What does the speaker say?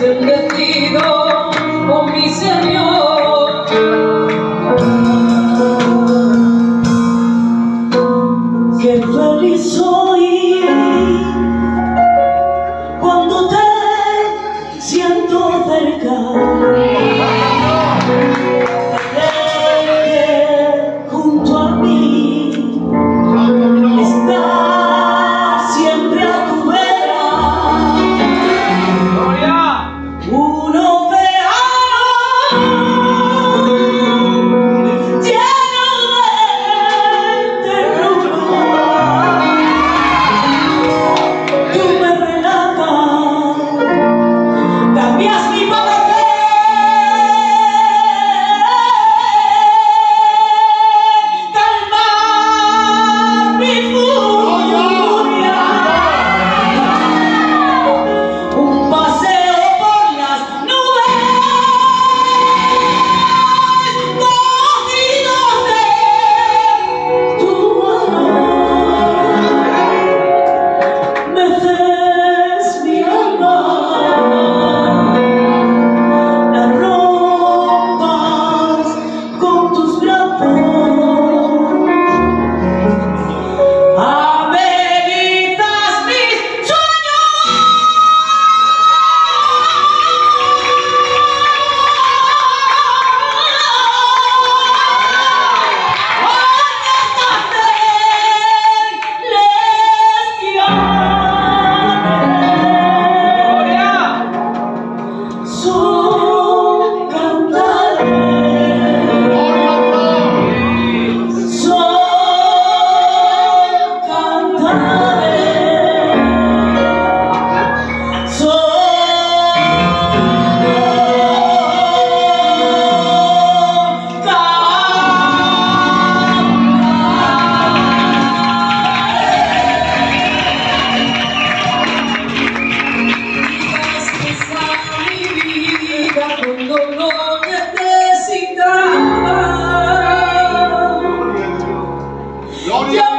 Bendecido, oh mi Señor. Gloria